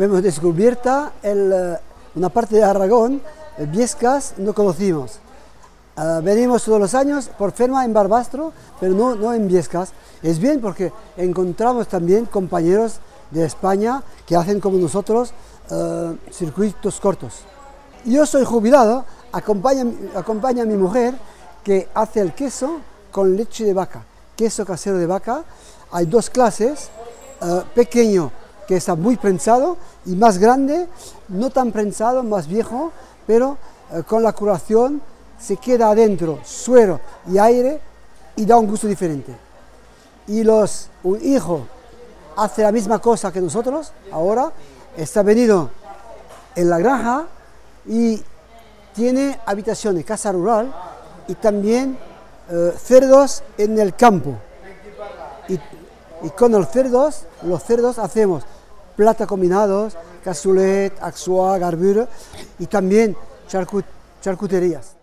hemos descubierto eh, una parte de Aragón, eh, Viescas, no conocimos. Ah, venimos todos los años por Ferma en Barbastro, pero no, no en Viescas. Es bien porque encontramos también compañeros de España que hacen como nosotros eh, circuitos cortos. Yo soy jubilado, acompaña, acompaña a mi mujer que hace el queso con leche de vaca, queso casero de vaca. Hay dos clases, eh, pequeño que está muy prensado y más grande, no tan prensado, más viejo, pero eh, con la curación se queda adentro suero y aire y da un gusto diferente. Y los, un hijo hace la misma cosa que nosotros ahora, está venido en la granja y tiene habitaciones, casa rural y también eh, cerdos en el campo. Y, y, con los cerdos, los cerdos hacemos plata combinados, cazulet, axoa, garbure y también charcut, charcuterías.